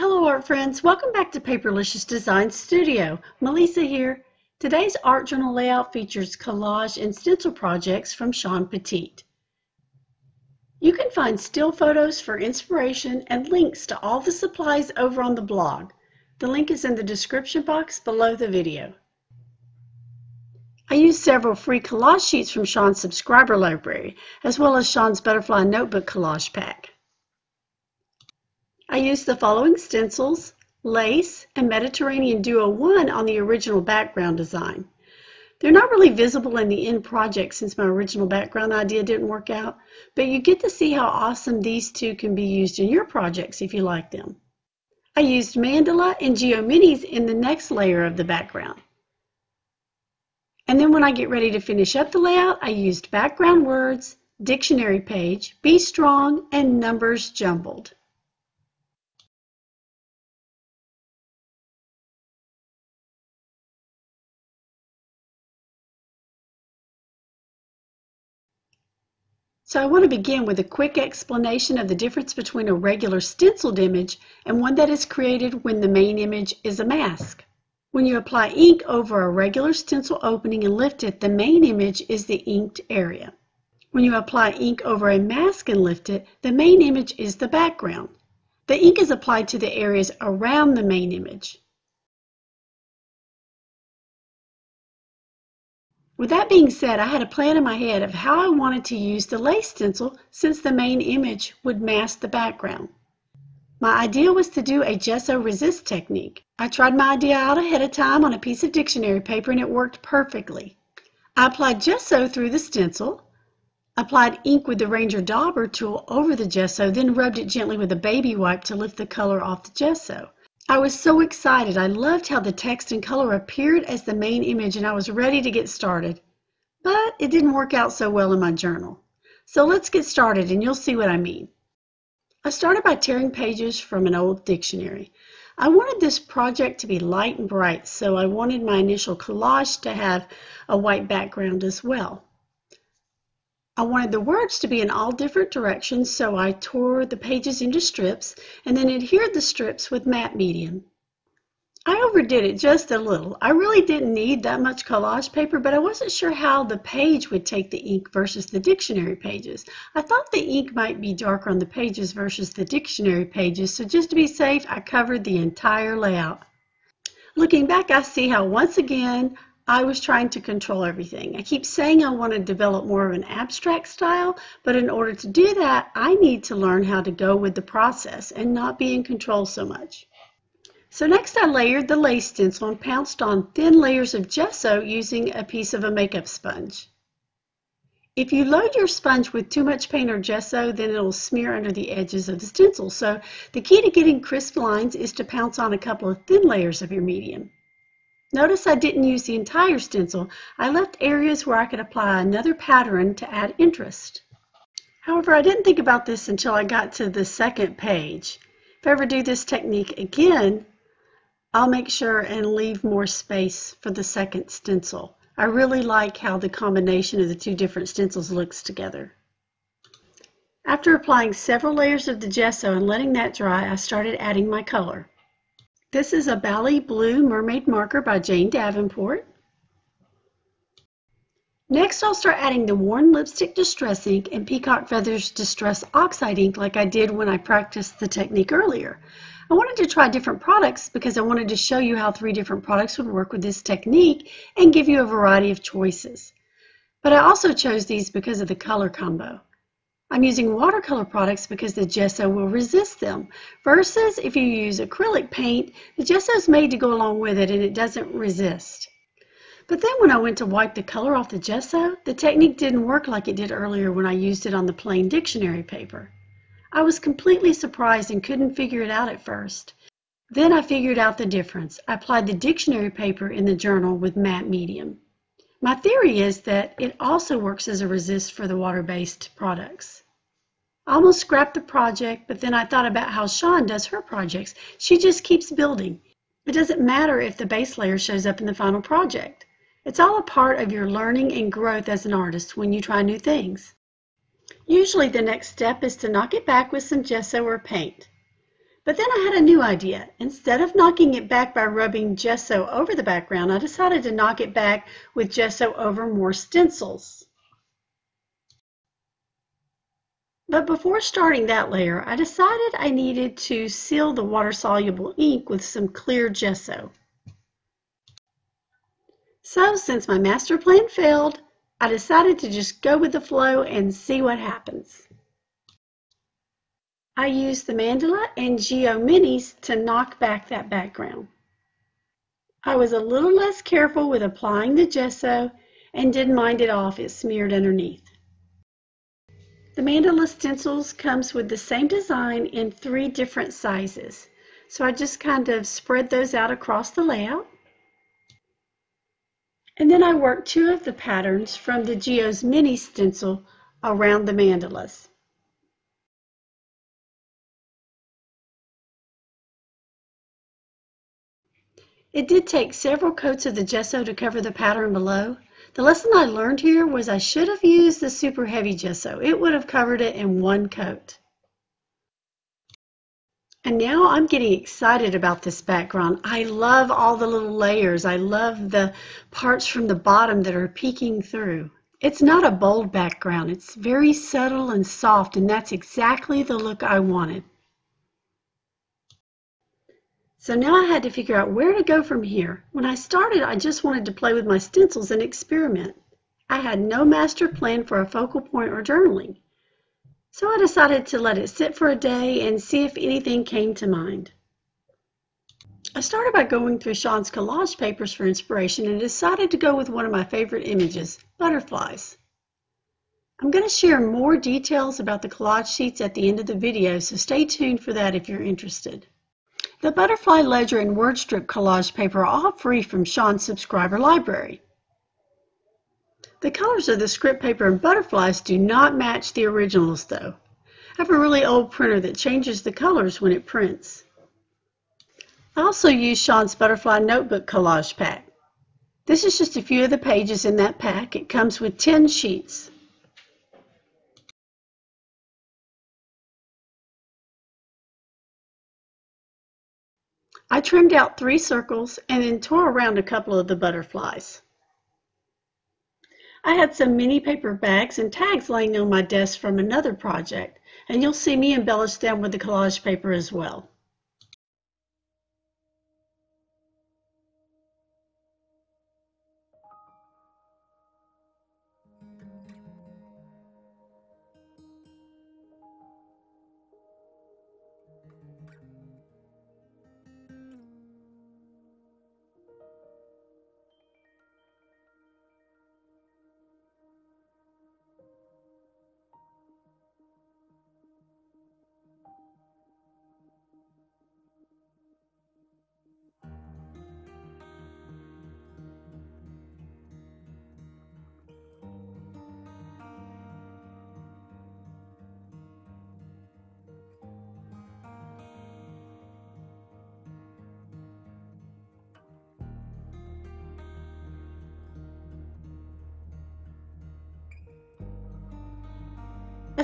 Hello art friends, welcome back to Paperlicious Design Studio. Melisa here. Today's art journal layout features collage and stencil projects from Shawn Petite. You can find still photos for inspiration and links to all the supplies over on the blog. The link is in the description box below the video. I used several free collage sheets from Shawn's subscriber library, as well as Shawn's Butterfly Notebook Collage Pack. I used the following stencils, lace, and Mediterranean Duo 1 on the original background design. They're not really visible in the end project since my original background idea didn't work out, but you get to see how awesome these two can be used in your projects if you like them. I used Mandala and Geominis in the next layer of the background. And then when I get ready to finish up the layout, I used background words, dictionary page, be strong, and numbers jumbled. So I want to begin with a quick explanation of the difference between a regular stenciled image and one that is created when the main image is a mask. When you apply ink over a regular stencil opening and lift it, the main image is the inked area. When you apply ink over a mask and lift it, the main image is the background. The ink is applied to the areas around the main image. With that being said, I had a plan in my head of how I wanted to use the lace stencil since the main image would mask the background. My idea was to do a gesso resist technique. I tried my idea out ahead of time on a piece of dictionary paper and it worked perfectly. I applied gesso through the stencil, applied ink with the Ranger Dauber tool over the gesso, then rubbed it gently with a baby wipe to lift the color off the gesso. I was so excited. I loved how the text and color appeared as the main image and I was ready to get started. But it didn't work out so well in my journal. So let's get started and you'll see what I mean. I started by tearing pages from an old dictionary. I wanted this project to be light and bright, so I wanted my initial collage to have a white background as well. I wanted the words to be in all different directions, so I tore the pages into strips and then adhered the strips with matte medium. I overdid it just a little. I really didn't need that much collage paper, but I wasn't sure how the page would take the ink versus the dictionary pages. I thought the ink might be darker on the pages versus the dictionary pages, so just to be safe, I covered the entire layout. Looking back, I see how once again I was trying to control everything. I keep saying I want to develop more of an abstract style, but in order to do that, I need to learn how to go with the process and not be in control so much. So next I layered the lace stencil and pounced on thin layers of gesso using a piece of a makeup sponge. If you load your sponge with too much paint or gesso, then it'll smear under the edges of the stencil. So the key to getting crisp lines is to pounce on a couple of thin layers of your medium. Notice I didn't use the entire stencil. I left areas where I could apply another pattern to add interest. However, I didn't think about this until I got to the second page. If I ever do this technique again, I'll make sure and leave more space for the second stencil. I really like how the combination of the two different stencils looks together. After applying several layers of the gesso and letting that dry, I started adding my color. This is a Bally Blue Mermaid Marker by Jane Davenport. Next, I'll start adding the Worn Lipstick Distress Ink and Peacock Feathers Distress Oxide Ink like I did when I practiced the technique earlier. I wanted to try different products because I wanted to show you how three different products would work with this technique and give you a variety of choices. But I also chose these because of the color combo. I'm using watercolor products because the gesso will resist them. Versus if you use acrylic paint, the gesso is made to go along with it and it doesn't resist. But then when I went to wipe the color off the gesso, the technique didn't work like it did earlier when I used it on the plain dictionary paper. I was completely surprised and couldn't figure it out at first. Then I figured out the difference. I applied the dictionary paper in the journal with matte medium. My theory is that it also works as a resist for the water-based products. I almost scrapped the project, but then I thought about how Shawn does her projects. She just keeps building. It doesn't matter if the base layer shows up in the final project. It's all a part of your learning and growth as an artist when you try new things. Usually the next step is to knock it back with some gesso or paint. But then I had a new idea. Instead of knocking it back by rubbing gesso over the background, I decided to knock it back with gesso over more stencils. But before starting that layer, I decided I needed to seal the water-soluble ink with some clear gesso. So since my master plan failed, I decided to just go with the flow and see what happens. I used the Mandala and Geo Minis to knock back that background. I was a little less careful with applying the gesso and didn't mind it off it smeared underneath. The mandala stencils comes with the same design in three different sizes. So I just kind of spread those out across the layout. And then I worked two of the patterns from the Geo's mini stencil around the mandalas. It did take several coats of the gesso to cover the pattern below, the lesson I learned here was I should have used the super heavy gesso. It would have covered it in one coat. And now I'm getting excited about this background. I love all the little layers. I love the parts from the bottom that are peeking through. It's not a bold background. It's very subtle and soft, and that's exactly the look I wanted. So now I had to figure out where to go from here. When I started, I just wanted to play with my stencils and experiment. I had no master plan for a focal point or journaling. So I decided to let it sit for a day and see if anything came to mind. I started by going through Shawn's collage papers for inspiration and decided to go with one of my favorite images, butterflies. I'm going to share more details about the collage sheets at the end of the video, so stay tuned for that if you're interested. The Butterfly Ledger and Word Strip collage paper are all free from Shawn's subscriber library. The colors of the script paper and butterflies do not match the originals though. I have a really old printer that changes the colors when it prints. I also use Shawn's Butterfly Notebook Collage Pack. This is just a few of the pages in that pack. It comes with 10 sheets. I trimmed out three circles and then tore around a couple of the butterflies. I had some mini paper bags and tags laying on my desk from another project, and you'll see me embellish them with the collage paper as well.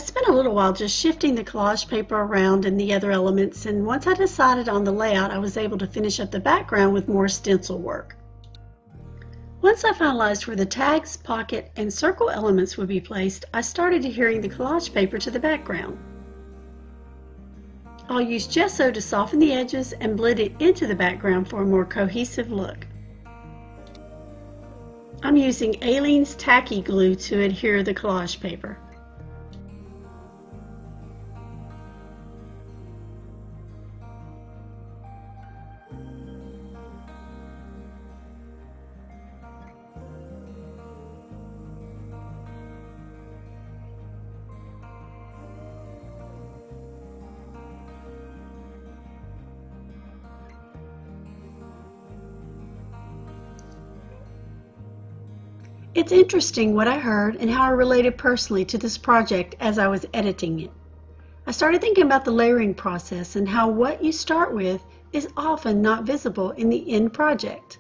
Spent a little while just shifting the collage paper around and the other elements and once I decided on the layout I was able to finish up the background with more stencil work. Once I finalized where the tags, pocket, and circle elements would be placed, I started adhering the collage paper to the background. I'll use gesso to soften the edges and blend it into the background for a more cohesive look. I'm using Aleene's Tacky Glue to adhere the collage paper. It's interesting what I heard and how I related personally to this project as I was editing it. I started thinking about the layering process and how what you start with is often not visible in the end project.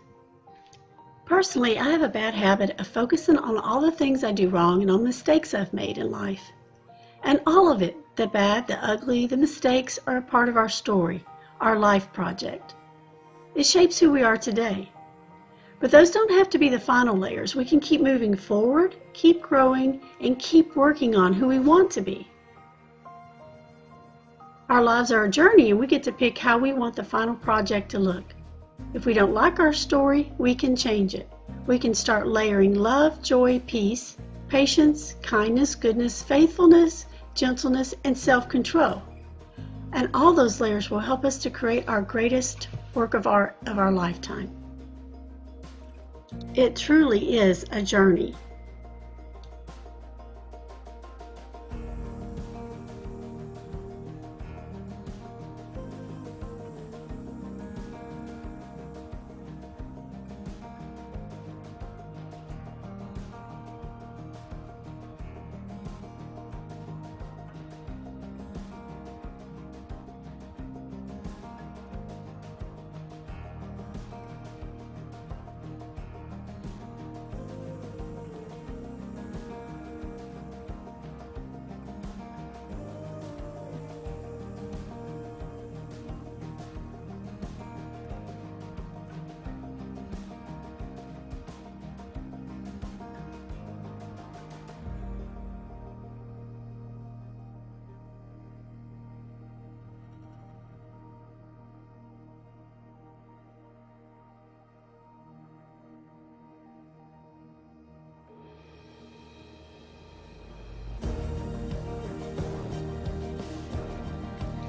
Personally, I have a bad habit of focusing on all the things I do wrong and on mistakes I've made in life. And all of it, the bad, the ugly, the mistakes, are a part of our story, our life project. It shapes who we are today. But those don't have to be the final layers. We can keep moving forward, keep growing, and keep working on who we want to be. Our lives are a journey and we get to pick how we want the final project to look. If we don't like our story, we can change it. We can start layering love, joy, peace, patience, kindness, goodness, faithfulness, gentleness, and self-control. And all those layers will help us to create our greatest work of art of our lifetime. It truly is a journey.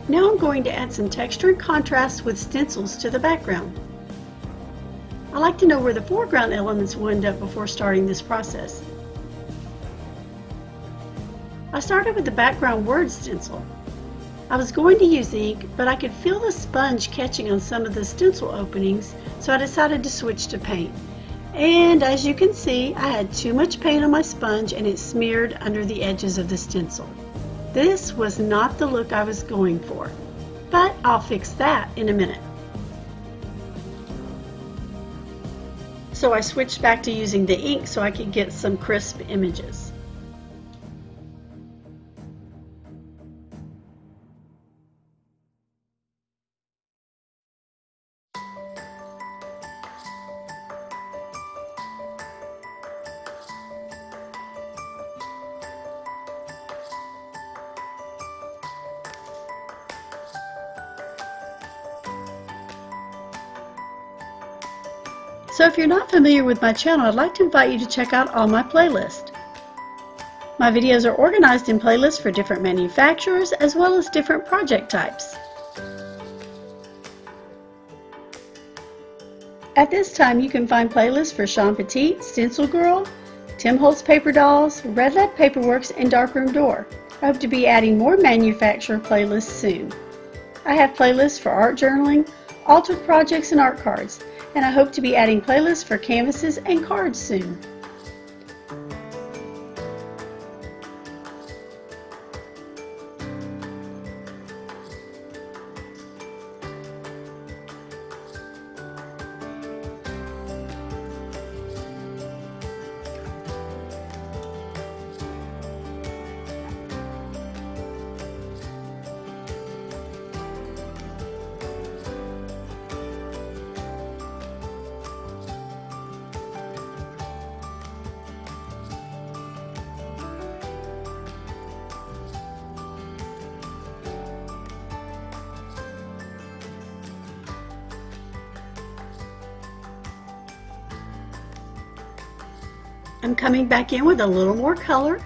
Now I'm going to add some texture and contrast with stencils to the background. I like to know where the foreground elements will end up before starting this process. I started with the background word stencil. I was going to use ink, but I could feel the sponge catching on some of the stencil openings, so I decided to switch to paint. And as you can see, I had too much paint on my sponge and it smeared under the edges of the stencil. This was not the look I was going for, but I'll fix that in a minute. So I switched back to using the ink so I could get some crisp images. If you're not familiar with my channel, I'd like to invite you to check out all my playlists. My videos are organized in playlists for different manufacturers as well as different project types. At this time, you can find playlists for Shawn Petite, Stencil Girl, Tim Holtz Paper Dolls, Red Lab Paperworks, and Darkroom Door. I hope to be adding more manufacturer playlists soon. I have playlists for art journaling, altered projects, and art cards and I hope to be adding playlists for canvases and cards soon. I'm coming back in with a little more color.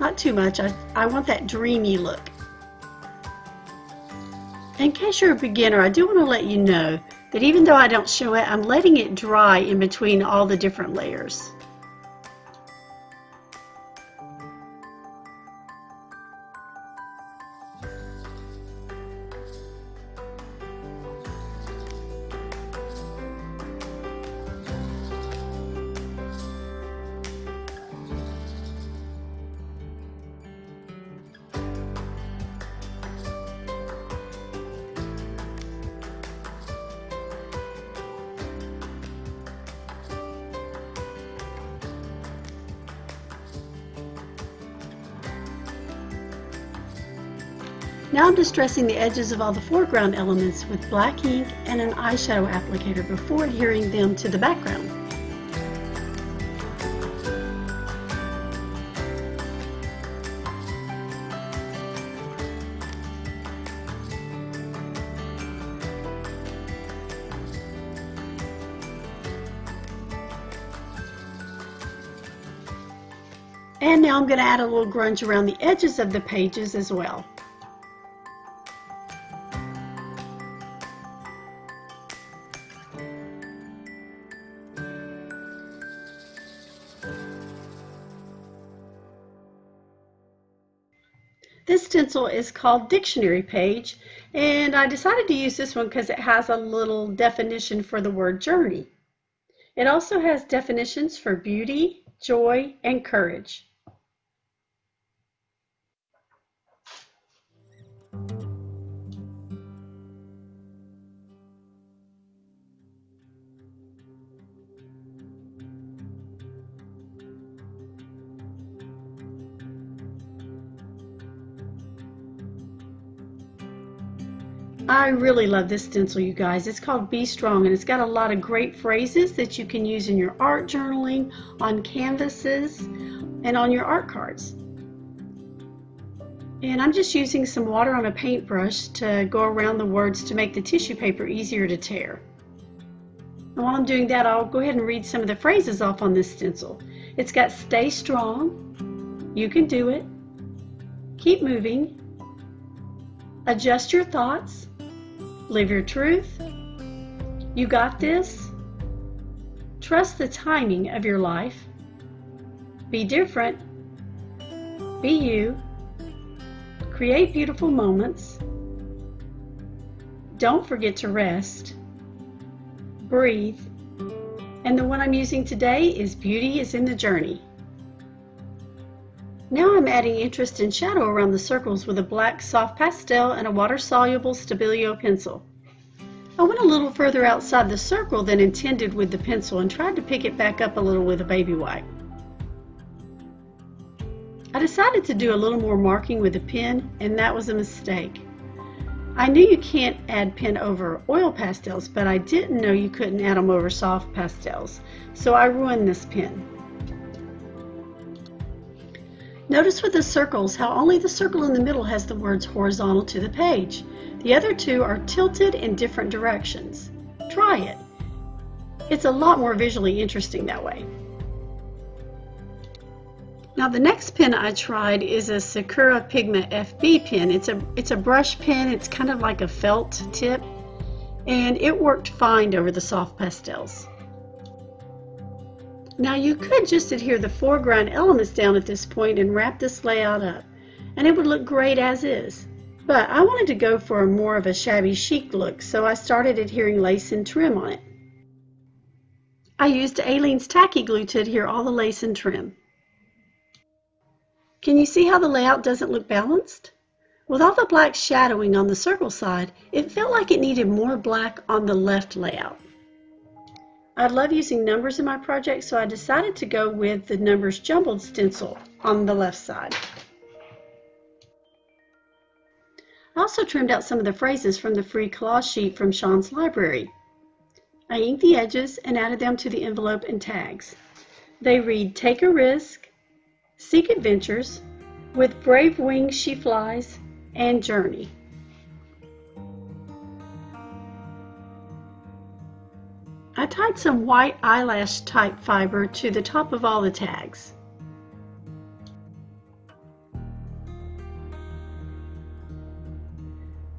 Not too much, I, I want that dreamy look. In case you're a beginner, I do want to let you know that even though I don't show it, I'm letting it dry in between all the different layers. Distressing the edges of all the foreground elements with black ink and an eyeshadow applicator before adhering them to the background. And now I'm going to add a little grunge around the edges of the pages as well. This stencil is called Dictionary Page, and I decided to use this one because it has a little definition for the word journey. It also has definitions for beauty, joy, and courage. I really love this stencil, you guys. It's called Be Strong, and it's got a lot of great phrases that you can use in your art journaling, on canvases, and on your art cards. And I'm just using some water on a paintbrush to go around the words to make the tissue paper easier to tear. And while I'm doing that, I'll go ahead and read some of the phrases off on this stencil. It's got stay strong, you can do it, keep moving, adjust your thoughts, Live your truth. You got this. Trust the timing of your life. Be different. Be you. Create beautiful moments. Don't forget to rest. Breathe. And the one I'm using today is Beauty is in the Journey. Now I'm adding interest and shadow around the circles with a black soft pastel and a water-soluble Stabilo pencil. I went a little further outside the circle than intended with the pencil and tried to pick it back up a little with a baby wipe. I decided to do a little more marking with a pen and that was a mistake. I knew you can't add pen over oil pastels, but I didn't know you couldn't add them over soft pastels, so I ruined this pen. Notice with the circles how only the circle in the middle has the words horizontal to the page. The other two are tilted in different directions. Try it. It's a lot more visually interesting that way. Now the next pen I tried is a Sakura Pigma FB pen. It's a, it's a brush pen, it's kind of like a felt tip, and it worked fine over the soft pastels. Now you could just adhere the foreground elements down at this point and wrap this layout up, and it would look great as is. But I wanted to go for a more of a shabby chic look, so I started adhering lace and trim on it. I used Aleene's tacky glue to adhere all the lace and trim. Can you see how the layout doesn't look balanced? With all the black shadowing on the circle side, it felt like it needed more black on the left layout. I love using numbers in my project, so I decided to go with the numbers jumbled stencil on the left side. I also trimmed out some of the phrases from the free collage sheet from Shawn's library. I inked the edges and added them to the envelope and tags. They read, Take a risk, Seek adventures, With brave wings she flies, and Journey. I tied some white eyelash type fiber to the top of all the tags.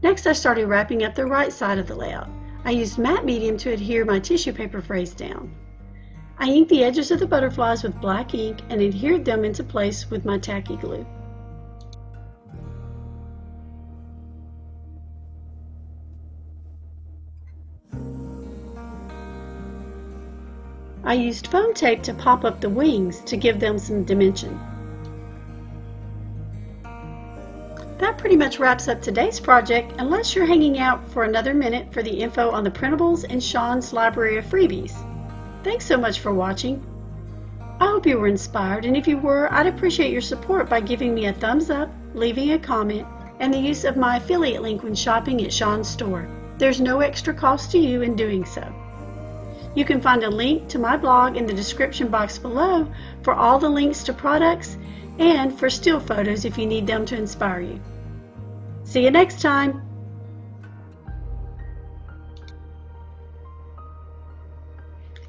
Next I started wrapping up the right side of the layout. I used matte medium to adhere my tissue paper phrase down. I inked the edges of the butterflies with black ink and adhered them into place with my tacky glue. I used foam tape to pop up the wings to give them some dimension. That pretty much wraps up today's project unless you're hanging out for another minute for the info on the printables in Shawn's library of freebies. Thanks so much for watching. I hope you were inspired and if you were, I'd appreciate your support by giving me a thumbs up, leaving a comment, and the use of my affiliate link when shopping at Shawn's store. There's no extra cost to you in doing so. You can find a link to my blog in the description box below for all the links to products and for still photos if you need them to inspire you. See you next time!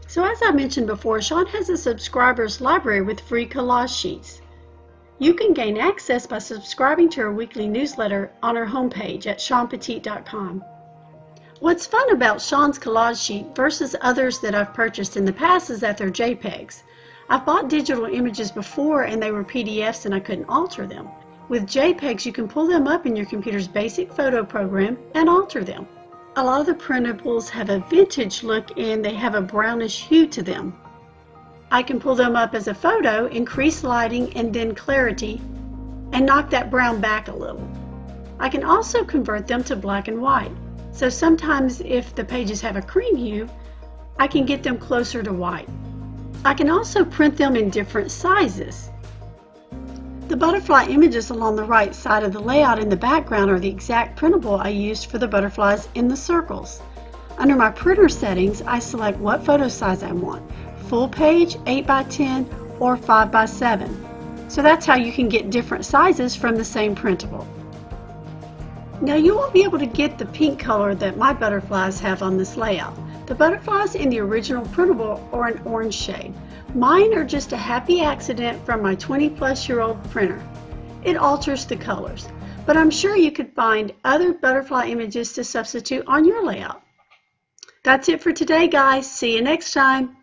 So as I mentioned before, Shawn has a subscribers library with free collage sheets. You can gain access by subscribing to her weekly newsletter on her homepage at shawnpetite.com. What's fun about Shawn's collage sheet versus others that I've purchased in the past is that they're JPEGs. I've bought digital images before and they were PDFs and I couldn't alter them. With JPEGs, you can pull them up in your computer's basic photo program and alter them. A lot of the printables have a vintage look and they have a brownish hue to them. I can pull them up as a photo, increase lighting and then clarity, and knock that brown back a little. I can also convert them to black and white. So sometimes if the pages have a cream hue, I can get them closer to white. I can also print them in different sizes. The butterfly images along the right side of the layout in the background are the exact printable I used for the butterflies in the circles. Under my printer settings, I select what photo size I want, full page, 8 by 10 or 5 by 7 So that's how you can get different sizes from the same printable. Now you won't be able to get the pink color that my butterflies have on this layout. The butterflies in the original printable are an orange shade. Mine are just a happy accident from my 20 plus year old printer. It alters the colors, but I'm sure you could find other butterfly images to substitute on your layout. That's it for today guys. See you next time.